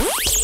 Bye.